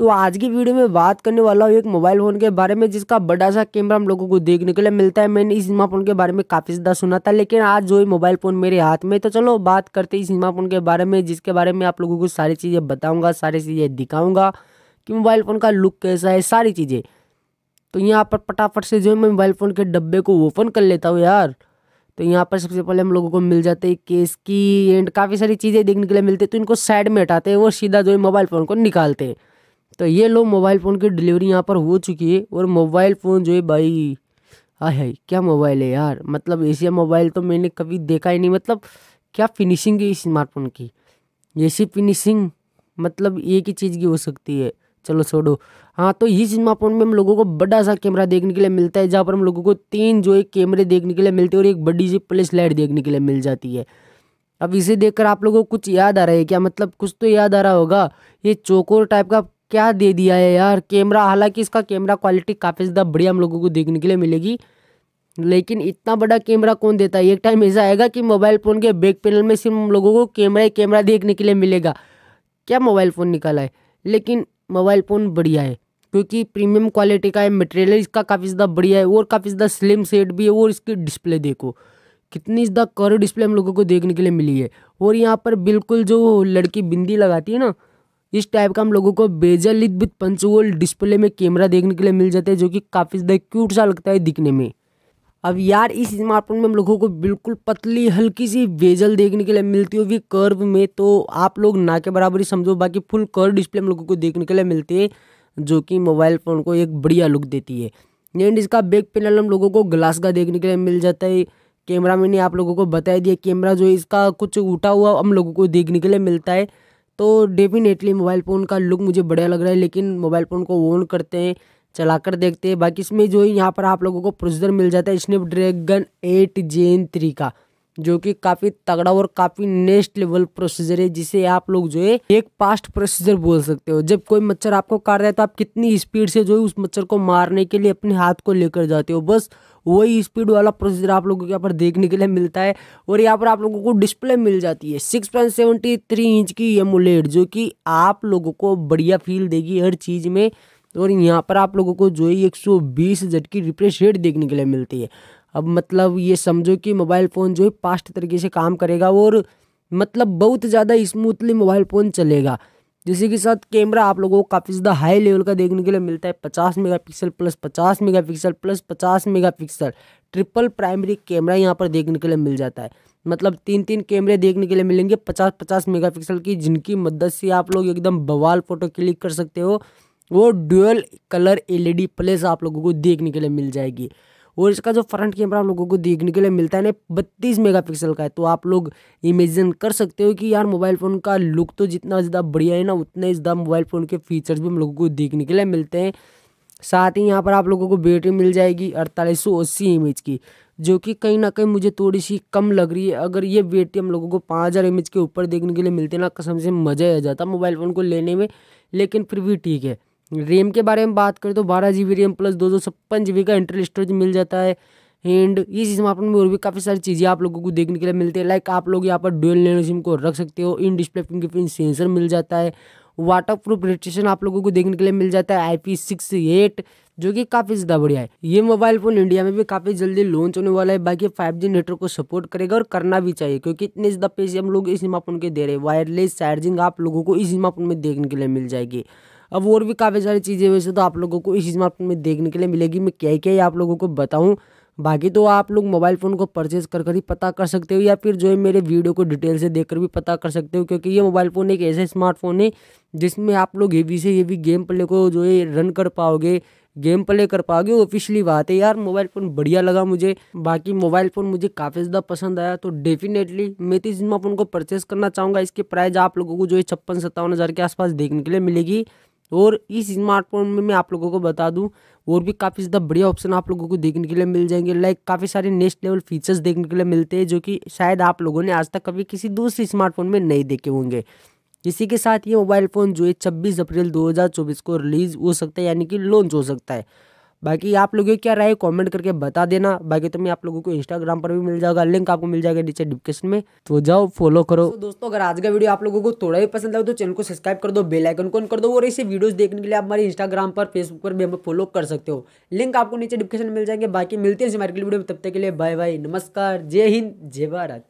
तो आज की वीडियो में बात करने वाला हूँ एक मोबाइल फ़ोन के बारे में, जिसका बड़ा सा कैमरा हम लोगों को देखने के लिए मिलता है। मैंने इस फ़ोन के बारे में काफ़ी ज़्यादा सुना था, लेकिन आज जो मोबाइल फ़ोन मेरे हाथ में तो चलो बात करते इस फ़ोन के बारे में, जिसके बारे में आप लोगों को सारी चीज़ें बताऊँगा, सारी चीज़ें दिखाऊँगा कि मोबाइल फ़ोन का लुक कैसा है, सारी चीज़ें। तो यहाँ पर फटाफट से जो है मैं मोबाइल फ़ोन के डब्बे को ओपन कर लेता हूँ यार। तो यहाँ पर सबसे पहले हम लोगों को मिल जाते हैं केस की एंड काफ़ी सारी चीज़ें देखने के लिए मिलती है तो इनको साइड में हटाते हैं और सीधा जो है मोबाइल फ़ोन को निकालते हैं। तो ये लो मोबाइल फ़ोन की डिलीवरी यहाँ पर हो चुकी है और मोबाइल फ़ोन जो है भाई हाँ है क्या मोबाइल है यार? मतलब ऐसी मोबाइल तो मैंने कभी देखा ही नहीं। मतलब क्या फिनिशिंग है इस स्मार्टफ़ोन की? ऐसी फिनिशिंग मतलब एक ही चीज़ की हो सकती है। चलो छोड़ो। हाँ तो इस स्मार्टफ़ोन में हम लोगों को बड़ा सा कैमरा देखने के लिए मिलता है, जहाँ पर हम लोगों को तीन जो है कैमरे देखने के लिए मिलते हैं और एक बड़ी सी प्लेस लाइट देखने के लिए मिल जाती है। अब इसे देखकर आप लोगों को कुछ याद आ रहा है क्या? मतलब कुछ तो याद आ रहा होगा। ये चोकोर टाइप का क्या दे दिया है यार? कैमरा, हालाँकि इसका कैमरा क्वालिटी काफ़ी ज़्यादा बढ़िया हम लोगों को देखने के लिए मिलेगी। लेकिन इतना बड़ा कैमरा कौन देता है? एक टाइम ऐसा आएगा कि मोबाइल फ़ोन के बैक पैनल में सिर्फ़ हम लोगों को कैमरा ही कैमरा देखने के लिए मिलेगा। क्या मोबाइल फ़ोन निकाला है? लेकिन मोबाइल फ़ोन बढ़िया है, क्योंकि प्रीमियम क्वालिटी का है मटेरियल इसका काफ़ी ज़्यादा बढ़िया है और काफ़ी ज़्यादा स्लिम सेट भी है और इसकी डिस्प्ले देखो। कितनी ज़्यादा कर डिस्प्ले हम लोगों को देखने के लिए मिली है। और यहाँ पर बिल्कुल जो लड़की बिंदी लगाती है ना इस टाइप का हम लोगों को बेजल विथ पंचुअल डिस्प्ले में कैमरा देखने के लिए मिल जाता है, जो कि काफ़ी ज़्यादा क्यूट सा लगता है दिखने में। अब यार, इस स्मार्टफ़ोन में हम लोगों को बिल्कुल पतली, हल्की सी बेजल देखने के लिए मिलती होगी कर्व में तो आप लोग ना के बराबर ही समझो, बाकी फुल कर्व डिस्प्ले हम लोगों को देखने के लिए मिलती है, जो कि मोबाइल फ़ोन को एक बढ़िया लुक देती है। एंड इसका बैक पैनल हम लोगों को ग्लास का देखने के लिए मिल जाता है। कैमरा मैंने आप लोगों को बता दिया कैमरा जो इसका कुछ उठा हुआ हम लोगों को देखने के लिए मिलता है। तो डेफिनेटली मोबाइल फ़ोन का लुक मुझे बढ़िया लग रहा है, लेकिन मोबाइल फ़ोन को ऑन करते हैं, चलाकर देखते हैं। बाकी इसमें जो है, यहाँ पर आप लोगों को प्रोसीजर मिल जाता है स्नैपड्रैगन एट जेन थ्री का। जो कि काफ़ी तगड़ा और काफ़ी नेक्स्ट लेवल प्रोसीजर है, जिसे आप लोग जो है, एक पास्ट प्रोसीजर बोल सकते हो। जब कोई मच्छर आपको काट रहा है तो आप कितनी स्पीड से जो है, उस मच्छर को मारने के लिए अपने हाथ को लेकर जाते हो। बस वही स्पीड वाला प्रोसीजर आप लोगों को यहाँ पर देखने के लिए मिलता है और यहाँ पर आप लोगों को डिस्प्ले मिल जाती है। Six point seventy three inch की एमुलेट जो कि आप लोगों को बढ़िया फील देगी हर चीज़ में। और यहाँ पर आप लोगों को जो है, एक सौ बीस जेड की रिफ्रेश रेट देखने के लिए मिलती है। अब मतलब ये समझो कि मोबाइल फ़ोन जो है फास्ट तरीके से काम करेगा और मतलब बहुत ज़्यादा स्मूथली मोबाइल फ़ोन चलेगा। जिसी के साथ कैमरा आप लोगों को काफ़ी ज़्यादा हाई लेवल का देखने के लिए मिलता है, पचास मेगापिक्सल प्लस पचास मेगापिक्सल प्लस पचास मेगापिक्सल ट्रिपल प्राइमरी कैमरा यहाँ पर देखने के लिए मिल जाता है। मतलब तीन तीन कैमरे देखने के लिए मिलेंगे पचास पचास मेगापिक्सल की, जिनकी मदद से आप लोग एकदम बवाल फ़ोटो क्लिक कर सकते हो। वो ड्यूअल कलर एलईडी प्लेस आप लोगों को देखने के लिए मिल जाएगी। और इसका जो फ्रंट कैमरा आप लोगों को देखने के लिए मिलता है ना, बत्तीस मेगापिक्सल का है तो आप लोग इमेजिन कर सकते हो कि यार मोबाइल फ़ोन का लुक तो जितना ज़्यादा बढ़िया है ना, उतने ज़्यादा मोबाइल फ़ोन के फीचर्स भी हम लोगों को देखने के लिए मिलते हैं। साथ ही यहाँ पर आप लोगों को बैटरी मिल जाएगी अड़तालीस सौ अस्सी एम एच की, जो कि कहीं ना कहीं मुझे थोड़ी सी कम लग रही है। अगर ये बैटरी हम लोगों को पाँच हज़ार एम एच के ऊपर देखने के लिए मिलते ना, कसम से मज़ा आ जाता मोबाइल फ़ोन को लेने में, लेकिन फिर भी ठीक है। रैम के बारे में बात करें तो बारह जी बी रैम प्लस दो सौ छप्पन जी बी का इंटरल स्टोरेज मिल जाता है। एंड इस स्मार्टफ़ोन में और भी काफ़ी सारी चीज़ें आप लोगों को देखने के लिए मिलती है। लाइक आप लोग यहाँ पर डुअल नैनो सिम को रख सकते हो। इन डिस्प्ले फिंगरप्रिंट सेंसर मिल जाता है। वाटर प्रूफ रजिस्ट्रेशन आप लोगों को देखने के लिए मिल जाता है। आई पी सिक्स एट जो कि काफ़ी ज़्यादा बढ़िया है। ये मोबाइल फ़ोन इंडिया में भी काफ़ी जल्दी लॉन्च होने वाला है। बाकी फाइव जी नेटवर्क को सपोर्ट करेगा और करना भी चाहिए, क्योंकि इतने ज़्यादा पैसे हम लोग इस स्मार्टफ़ोन के दे रहे हैं। वायरलेस चार्जिंग आप लोगों को इस स्मार्टफ़ोन में देखने के लिए मिल जाएगी। अब और भी काफ़ी सारी चीज़ें वैसे तो आप लोगों को इस स्मार्टफ़ोन में देखने के लिए मिलेगी। मैं क्या क्या आप लोगों को बताऊँ। बाकी तो आप लोग मोबाइल फ़ोन को परचेज़ कर कर ही पता कर सकते हो, या फिर जो है मेरे वीडियो को डिटेल से देखकर भी पता कर सकते हो, क्योंकि ये मोबाइल फ़ोन एक ऐसा स्मार्टफ़ोन है, जिसमें आप लोग हेवी से हेवी गेम प्ले को जो है रन कर पाओगे गेम प्ले कर पाओगे ऑफिशियली बात है। यार मोबाइल फ़ोन बढ़िया लगा मुझे। बाकी मोबाइल फ़ोन मुझे काफ़ी ज़्यादा पसंद आया तो डेफिनेटली मैं तो इस स्मार्टफ़ोन को परचेज़ करना चाहूँगा। इसके प्राइस आप लोगों को जो है छप्पन सत्तावन हज़ार के आसपास देखने के लिए मिलेगी। और इस स्मार्टफ़ोन में मैं आप लोगों को बता दूँ, और भी काफ़ी ज़्यादा बढ़िया ऑप्शन आप लोगों को देखने के लिए मिल जाएँगे। लाइक काफ़ी सारे नेक्स्ट लेवल फीचर्स देखने के लिए मिलते हैं, जो कि शायद आप लोगों ने आज तक कभी किसी दूसरे स्मार्टफ़ोन में नहीं देखे होंगे। इसी के साथ ये मोबाइल फ़ोन जो है, छब्बीस अप्रैल 2024 को रिलीज़ हो सकता है, यानी कि लॉन्च हो सकता है। बाकी आप लोगों की क्या राय कॉमेंट करके बता देना। बाकी तो मैं आप लोगों को इंस्टाग्राम पर भी मिल जाएगा लिंक आपको मिल जाएगा नीचे डिस्क्रिप्शन में। तो जाओ फॉलो करो। तो दोस्तों, अगर आज का वीडियो आप लोगों को थोड़ा ही पसंद आए तो चैनल को सब्सक्राइब कर दो बेल आइकन को कर दो, और ऐसे वीडियोस देखने के लिए आप हमारे इंस्टाग्राम पर फेसबुक पर भी हमें फॉलो कर सकते हो। लिंक आपको नीचे डिस्क्रिप्शन मिल जाएँगे। बाकी मिलते हैं हमारे वीडियो में, तब तक के लिए बाय बाय नमस्कार, जय हिंद, जय भारत।